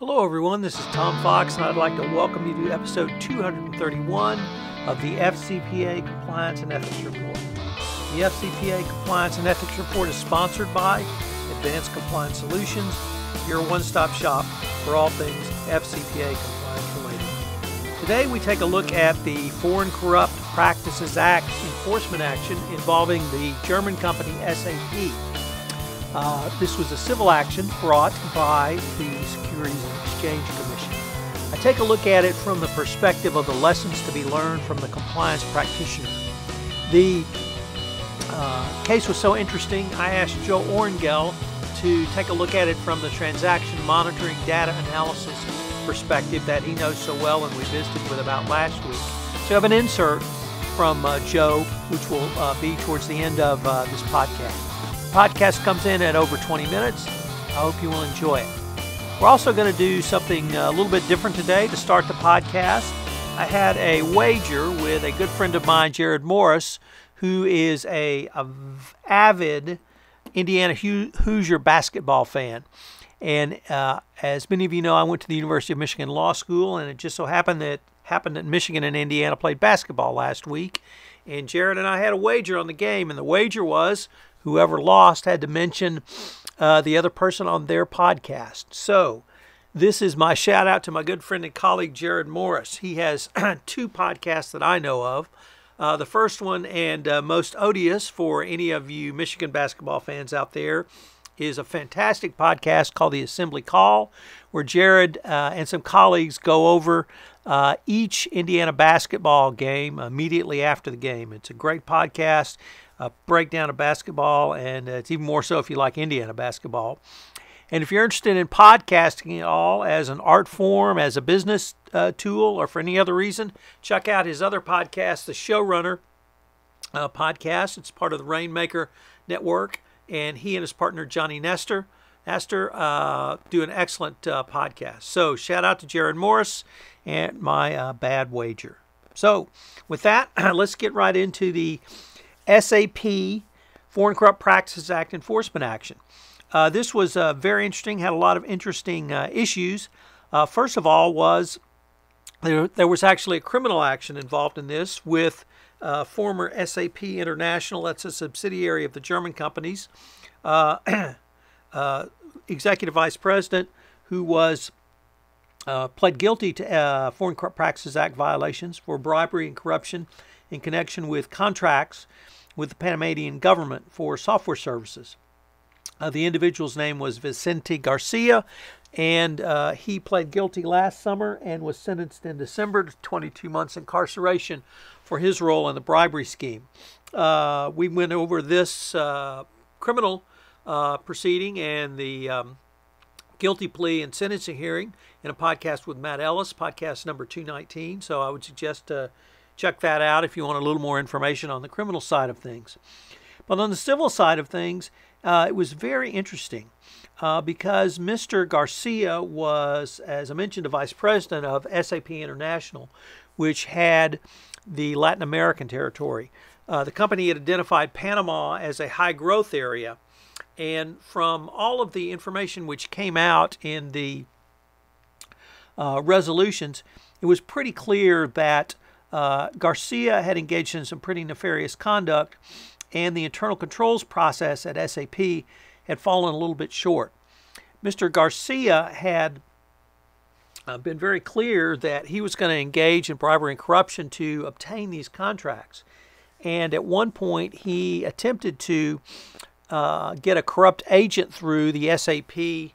Hello, everyone. This is Tom Fox, and I'd like to welcome you to episode 231 of the FCPA Compliance and Ethics Report. The FCPA Compliance and Ethics Report is sponsored by Advanced Compliance Solutions, your one stop shop for all things FCPA compliance related. Today, we take a look at the Foreign Corrupt Practices Act enforcement action involving the German company SAP. Uh, this was a civil action brought by the Securities and Exchange Commission. I take a look at it from the perspective of the lessons to be learned from the compliance practitioner. The uh, case was so interesting, I asked Joe Oringel to take a look at it from the transaction monitoring data analysis perspective that he knows so well and we visited with about last week. So I have an insert from uh, Joe, which will uh, be towards the end of uh, this podcast. Podcast comes in at over 20 minutes. I hope you will enjoy it. We're also going to do something a little bit different today to start the podcast. I had a wager with a good friend of mine, Jerod Morris, who is a, a avid Indiana Hoosier basketball fan. And uh, as many of you know, I went to the University of Michigan Law School, and it just so happened that happened that Michigan and Indiana played basketball last week. And Jerod and I had a wager on the game, and the wager was whoever lost had to mention uh, the other person on their podcast. So, this is my shout out to my good friend and colleague Jerod Morris. He has two podcasts that I know of. Uh, the first one, and uh, most odious for any of you Michigan basketball fans out there, is a fantastic podcast called The Assembly Call, where Jerod uh, and some colleagues go over uh, each Indiana basketball game immediately after the game. It's a great podcast a breakdown of basketball, and it's even more so if you like Indiana basketball. And if you're interested in podcasting at all as an art form, as a business uh, tool, or for any other reason, check out his other podcast, the Showrunner uh, podcast. It's part of the Rainmaker Network, and he and his partner Johnny Nestor, Nestor uh, do an excellent uh, podcast. So shout out to Jerod Morris and my uh, bad wager. So with that, let's get right into the SAP, Foreign Corrupt Practices Act enforcement action. Uh, this was uh, very interesting, had a lot of interesting uh, issues. Uh, first of all, was there, there was actually a criminal action involved in this with uh, former SAP International, that's a subsidiary of the German companies, executive vice president who was pled guilty to Foreign Corrupt Practices Act violations for bribery and corruption in connection with contracts with the Panamanian government for software services. Uh, the individual's name was Vicente Garcia, and uh, he pled guilty last summer and was sentenced in December to 22 months incarceration for his role in the bribery scheme. Uh, we went over this uh, criminal uh, proceeding and the um, guilty plea and sentencing hearing in a podcast with Matt Ellis, podcast number 219. So I would suggest uh, check that out if you want a little more information on the criminal side of things. But on the civil side of things, uh, it was very interesting uh, because Mr. Garcia was, as I mentioned, a vice president of SAP International, which had the Latin American territory. Uh, the company had identified Panama as a high growth area. And from all of the information which came out in the uh, resolutions, it was pretty clear that uh, Garcia had engaged in some pretty nefarious conduct, and the internal controls process at SAP had fallen a little bit short. Mr. Garcia had uh, been very clear that he was going to engage in bribery and corruption to obtain these contracts. And at one point, he attempted to uh, get a corrupt agent through the SAP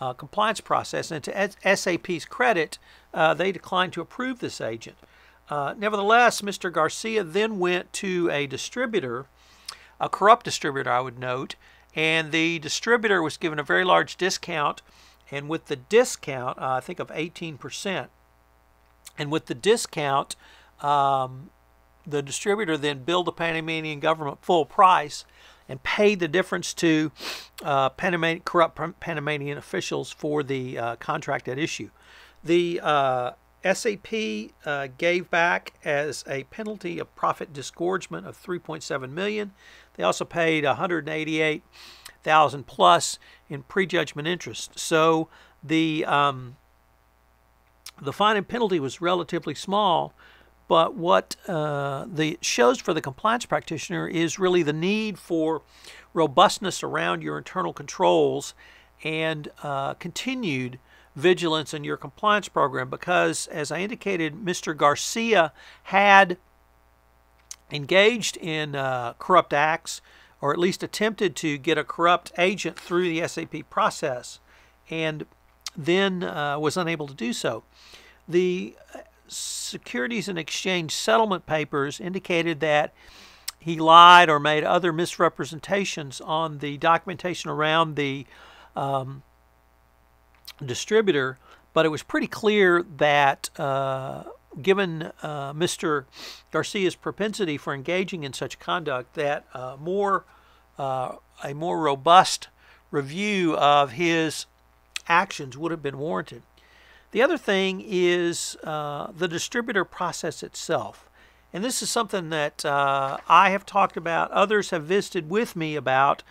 uh, compliance process. And to SAP's credit, uh, they declined to approve this agent. Uh, nevertheless, Mr. Garcia then went to a distributor, a corrupt distributor, I would note, and the distributor was given a very large discount. And with the discount, uh, I think of 18%, and with the discount, um, the distributor then billed the Panamanian government full price and paid the difference to uh, corrupt Panamanian officials for the uh, contract at issue. The uh, SAP uh, gave back as a penalty of profit disgorgement of 3.7 million. They also paid 188,000 plus in prejudgment interest. So the um, the fine and penalty was relatively small, but what uh, the shows for the compliance practitioner is really the need for robustness around your internal controls and uh, continued vigilance in your compliance program because, as I indicated, Mr. Garcia had engaged in uh, corrupt acts or at least attempted to get a corrupt agent through the SAP process and then uh, was unable to do so. The Securities and Exchange Settlement Papers indicated that he lied or made other misrepresentations on the documentation around the um, distributor, but it was pretty clear that uh, given uh, Mr. Garcia's propensity for engaging in such conduct, that uh, more uh, a more robust review of his actions would have been warranted. The other thing is uh, the distributor process itself. And this is something that uh, I have talked about, others have visited with me about,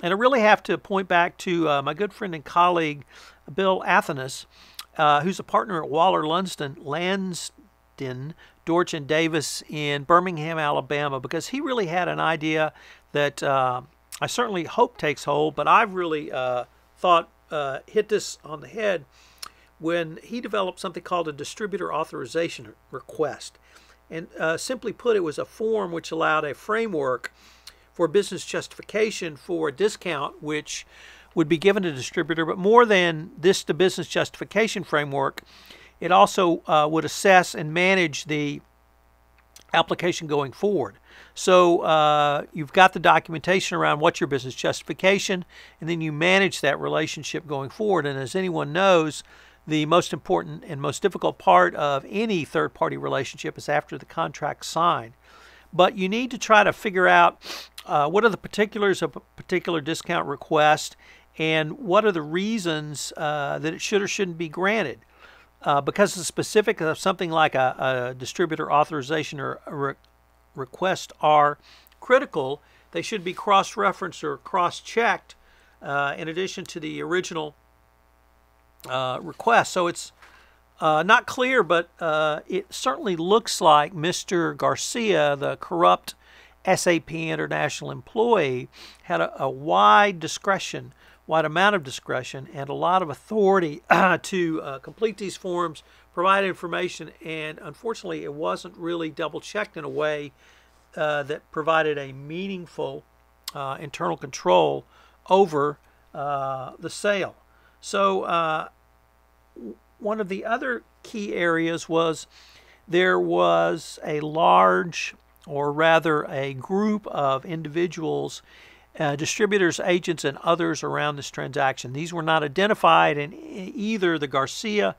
and I really have to point back to uh, my good friend and colleague, Bill Athanas, uh, who's a partner at Waller Lunsden, Lansden, Dortch, and Davis in Birmingham, Alabama, because he really had an idea that uh, I certainly hope takes hold, but I've really uh, thought hit this on the head when he developed something called a distributor authorization request. And uh, simply put, it was a form which allowed a framework for business justification for a discount, which would be given to distributor. But more than this, the business justification framework, it also uh, would assess and manage the application going forward. So uh, you've got the documentation around what's your business justification, and then you manage that relationship going forward. And as anyone knows, the most important and most difficult part of any third party relationship is after the contract signed. But you need to try to figure out uh, what are the particulars of a particular discount request and what are the reasons uh, that it should or shouldn't be granted. Uh, because the specifics of something like a, a distributor authorization or re- request are critical, they should be cross referenced or cross checked uh, in addition to the original uh, request. So it's uh, not clear, but uh, it certainly looks like Mr. Garcia, the corrupt SAP International employee, had a, a wide discretion, wide amount of discretion, and a lot of authority to uh, complete these forms, provide information, and unfortunately, it wasn't really double checked in a way uh, that provided a meaningful internal control over the sale. So, uh, one of the other key areas was there was a large, or rather a group of individuals, uh, distributors, agents, and others around this transaction. These were not identified in either the Garcia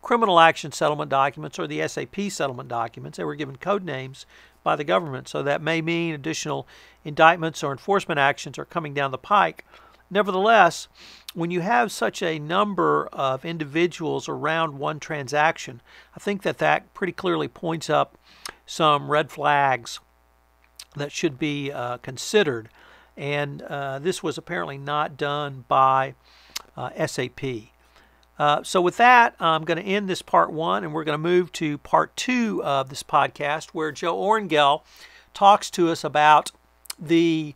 criminal action settlement documents or the SAP settlement documents. They were given code names by the government, so that may mean additional indictments or enforcement actions are coming down the pike. Nevertheless, when you have such a number of individuals around one transaction, I think that that pretty clearly points up some red flags that should be uh, considered. And uh, this was apparently not done by uh, SAP. Uh, so, with that, I'm going to end this part one and we're going to move to part two of this podcast where Joe Oringel talks to us about the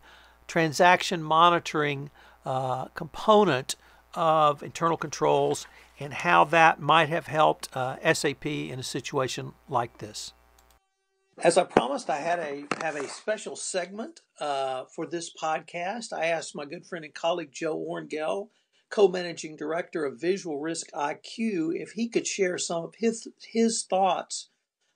transaction monitoring uh, component of internal controls and how that might have helped uh, SAP in a situation like this. As I promised, I had a have a special segment uh, for this podcast. I asked my good friend and colleague Joe Oringel, co-managing director of Visual Risk IQ, if he could share some of his his thoughts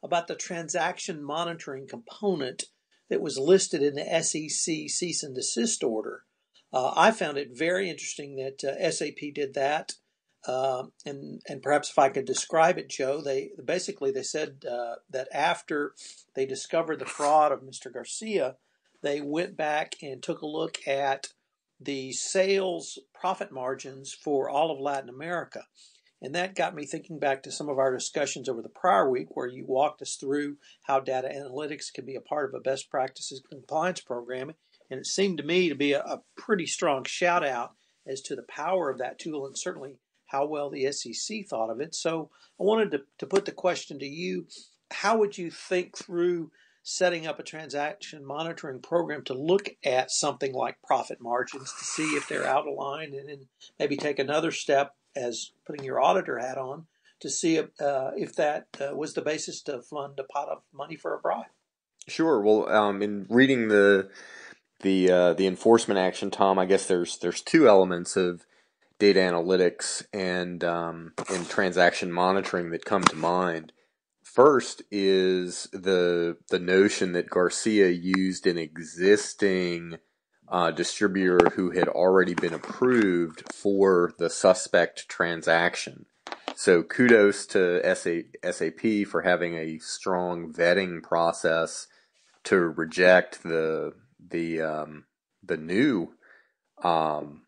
about the transaction monitoring component that was listed in the SEC cease and desist order. Uh, I found it very interesting that uh, SAP did that. Uh, and and perhaps if I could describe it, Joe, they basically they said uh, that after they discovered the fraud of Mr. Garcia, they went back and took a look at the sales profit margins for all of Latin America. And that got me thinking back to some of our discussions over the prior week, where you walked us through how data analytics can be a part of a best practices compliance program and it seemed to me to be a, a pretty strong shout out as to the power of that tool and certainly how well the SEC thought of it. So I wanted to, to put the question to you how would you think through setting up a transaction monitoring program to look at something like profit margins to see if they're out of line and then maybe take another step as putting your auditor hat on to see if, uh, if that uh, was the basis to fund a pot of money for a bribe. Sure. Well, um, in reading the the uh, the enforcement action, Tom, I guess there's there's two elements of data analytics and um, and transaction monitoring that come to mind. First is the the notion that Garcia used an existing uh, distributor who had already been approved for the suspect transaction. So kudos to SAP for having a strong vetting process to reject the the um, the new um,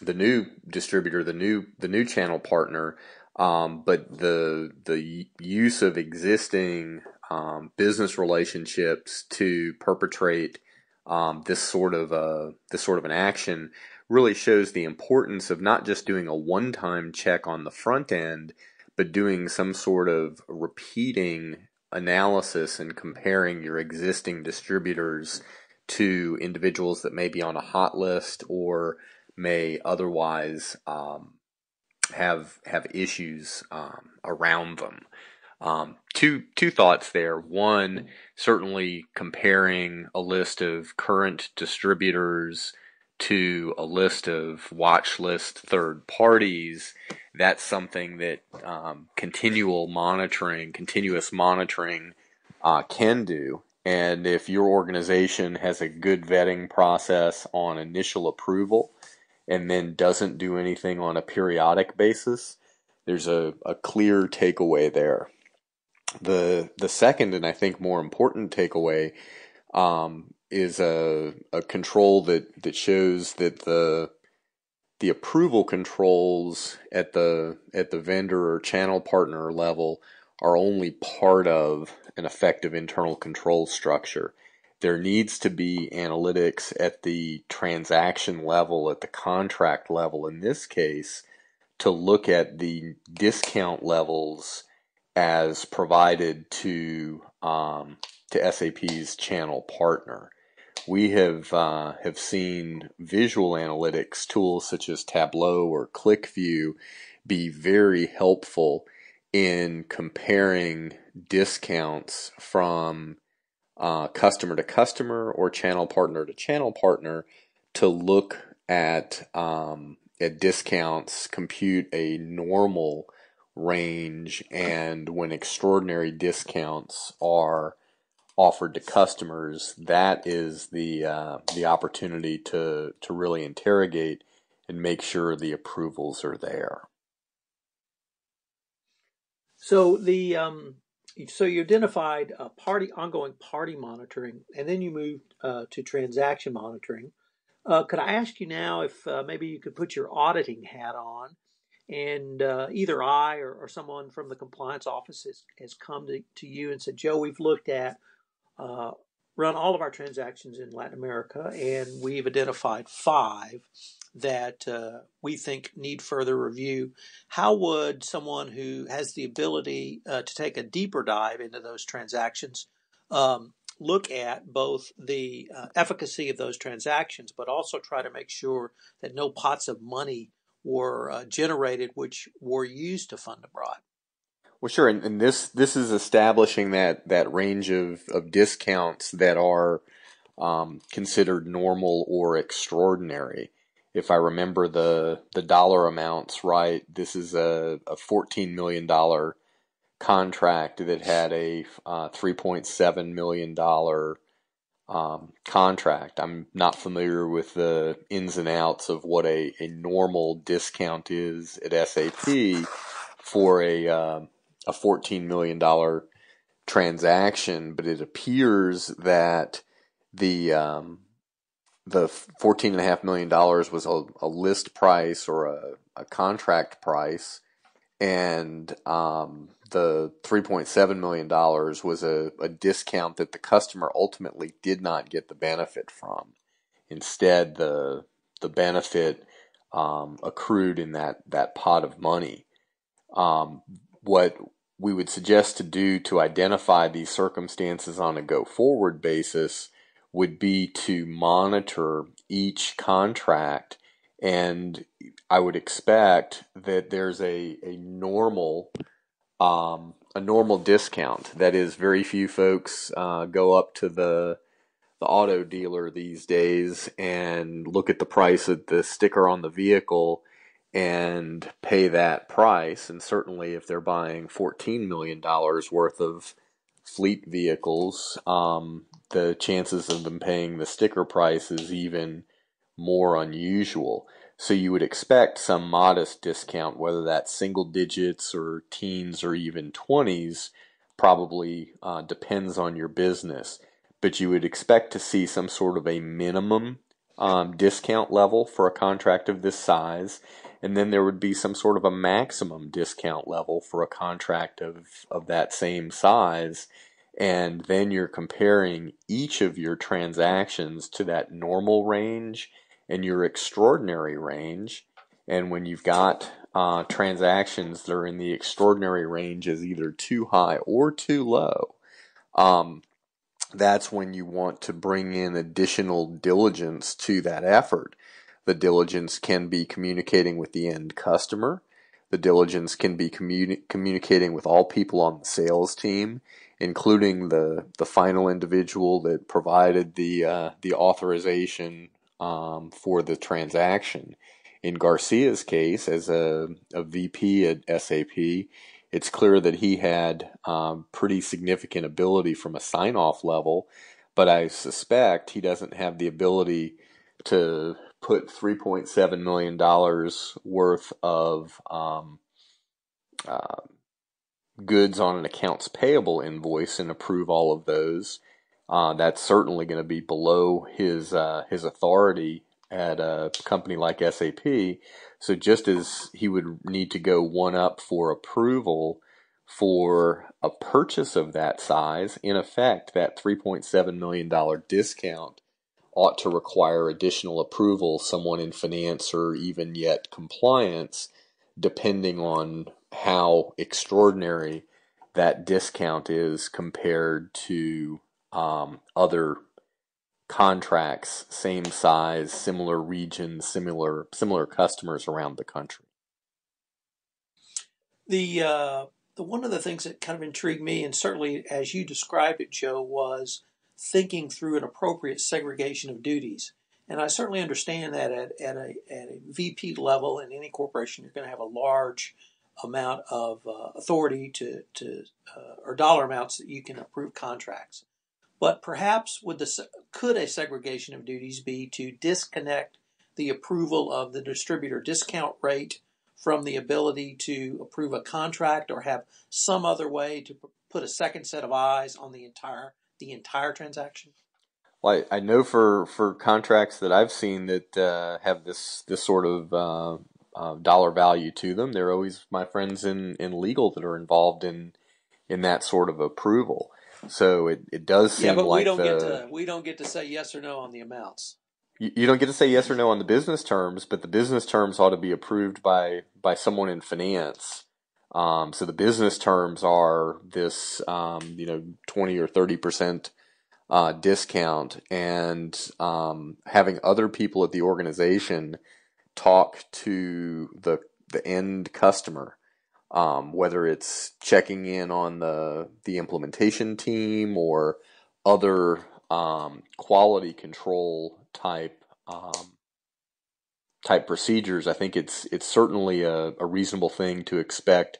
the new distributor, the new the new channel partner, um, but the the use of existing um, business relationships to perpetrate um, this sort of a this sort of an action really shows the importance of not just doing a one time check on the front end, but doing some sort of repeating analysis and comparing your existing distributors to individuals that may be on a hot list or may otherwise um, have have issues um, around them. Um, two two thoughts there. One, certainly comparing a list of current distributors to a list of watch list third parties. That's something that um, continual monitoring, continuous monitoring, uh, can do. And if your organization has a good vetting process on initial approval and then doesn't do anything on a periodic basis, there's a, a clear takeaway there. The the second and I think more important takeaway um, is a, a control that, that shows that the the approval controls at the at the vendor or channel partner level are only part of an effective internal control structure. There needs to be analytics at the transaction level, at the contract level in this case, to look at the discount levels as provided to um, to SAP's channel partner. We have uh, have seen visual analytics tools such as Tableau or QlikView be very helpful in comparing discounts from uh, customer to customer or channel partner to channel partner to look at um, at discounts, compute a normal range, and when extraordinary discounts are offered to customers, that is the uh, the opportunity to to really interrogate and make sure the approvals are there. So the um, so you identified party ongoing party monitoring, and then you moved uh, to transaction monitoring. Uh, could I ask you now if uh, maybe you could put your auditing hat on, and uh, either I or, or, someone from the compliance office has, has come to, to you and said, Joe, we've looked at uh, run all of our transactions in Latin America, and we've identified five that uh, we think need further review. How would someone who has the ability uh, to take a deeper dive into those transactions um, look at both the uh, efficacy of those transactions, but also try to make sure that no pots of money were uh, generated which were used to fund a bribe? Well, sure, and, and, this this is establishing that that range of, of discounts that are um, considered normal or extraordinary if I remember the the dollar amounts right, this is a, a fourteen million dollar contract that had a uh, three point seven million dollar um, contract. I'm not familiar with the ins and outs of what a, a normal discount is at SAP for a uh, a fourteen million dollar transaction, but it appears that the um, the fourteen and a half million dollars was a, a, list price or a, a contract price, and um, the three point seven million dollars was a, a discount that the customer ultimately did not get the benefit from. Instead, the the benefit um, accrued in that that pot of money. Um, what we would suggest to do to identify these circumstances on a go forward basis would be to monitor each contract and I would expect that there's a, a normal um, a normal discount. That is, very few folks uh, go up to the the auto dealer these days and look at the price of the sticker on the vehicle and pay that price. And certainly, if they're buying $14 million worth of fleet vehicles, um, the chances of them paying the sticker price is even more unusual. So you would expect some modest discount, whether that's single digits or teens or even 20s, probably uh, depends on your business. But you would expect to see some sort of a minimum um, discount level for a contract of this size. And then there would be some sort of a maximum discount level for a contract of, of that same size. And then you're comparing each of your transactions to that normal range and your extraordinary range. And when you've got uh, transactions that are in the extraordinary range as either too high or too low, um, that's when you want to bring in additional diligence to that effort. The diligence can be communicating with the end customer. The diligence can be communi- communicating with all people on the sales team, including the, the final individual that provided the uh, the authorization um, for the transaction. In Garcia's case, as a, a VP at SAP, it's clear that he had um, pretty significant ability from a sign off level, but I suspect he doesn't have the ability to put $3.7 million worth of um, uh, goods on an accounts payable invoice and approve all of those. Uh, that's certainly going to be below his uh, his authority at a company like SAP. So just as he would need to go one up for approval for a purchase of that size, in effect, that $3.7 million discount ought to require additional approval, someone in finance or even yet compliance, depending on how extraordinary that discount is compared to um, other contracts, same size, similar region, similar similar customers around the country. The uh, the one of the things that kind of intrigued me, and certainly as you described it, Joe, was thinking through an appropriate segregation of duties. And I certainly understand that at, at, a, at a VP level in any corporation, you're going to have a large amount of uh, authority to, to uh, or dollar amounts that you can approve contracts. But perhaps would the, could a segregation of duties be to disconnect the approval of the distributor discount rate from the ability to approve a contract or have some other way to put a second set of eyes on the entire the entire transaction? Well, I, I know for, for contracts that I've seen that uh, have this this sort of uh, uh, dollar value to them, they're always my friends in, in legal that are involved in in that sort of approval. So it, it does seem yeah, but like we don't the, get to we don't get to say yes or no on the amounts. You, you don't get to say yes or no on the business terms, but the business terms ought to be approved by by someone in finance. Um, so the business terms are this, um, you know, twenty or thirty percent uh, discount, and um, having other people at the organization talk to the the end customer um, whether it's checking in on the the implementation team or other um, quality control type um, type procedures. I think it's it's certainly a, a reasonable thing to expect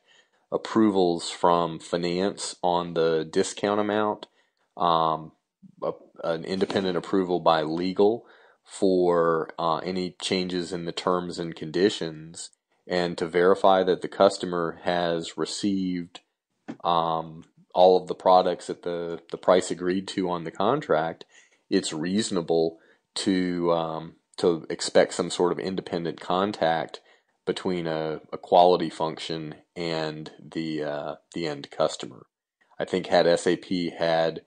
approvals from finance on the discount amount, um, a, an independent approval by legal for uh, any changes in the terms and conditions and to verify that the customer has received um, all of the products at the, the price agreed to on the contract, it's reasonable to um, to expect some sort of independent contact between a, a quality function and the uh, the end customer. I think had SAP had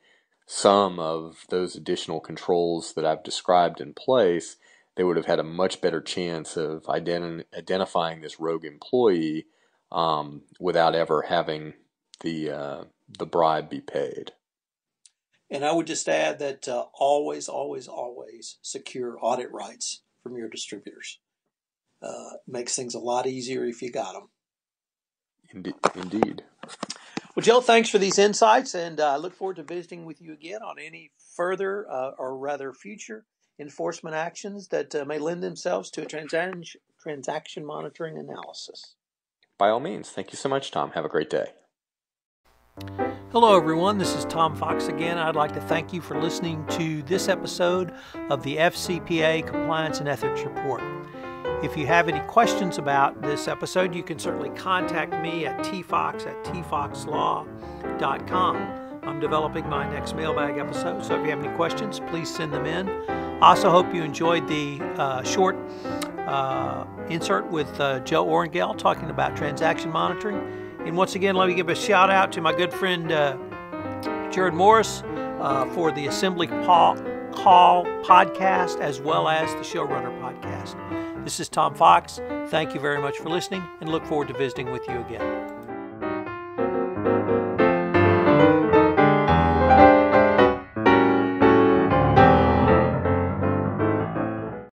some of those additional controls that I've described in place, they would have had a much better chance of ident- identifying this rogue employee um, without ever having the uh, the bribe be paid. And I would just add that uh, always, always, always secure audit rights from your distributors. Uh, makes things a lot easier if you got them. Indeed. Well, Joe, thanks for these insights, and uh, I look forward to visiting with you again on any further, uh, or rather, future enforcement actions that uh, may lend themselves to a transaction transaction monitoring analysis. By all means. Thank you so much, Tom. Have a great day. Hello, everyone. This is Tom Fox again. I'd like to thank you for listening to this episode of the FCPA Compliance and Ethics Report. If you have any questions about this episode, you can certainly contact me at tfox at tfoxlaw.com. I'm developing my next mailbag episode, so if you have any questions, please send them in. I also hope you enjoyed the uh, short uh, insert with uh, Joe Oringel talking about transaction monitoring. And once again, let me give a shout out to my good friend uh, Jerod Morris uh, for the Assembly Call podcast as well as the Showrunner podcast. This is Tom Fox. Thank you very much for listening and look forward to visiting with you again.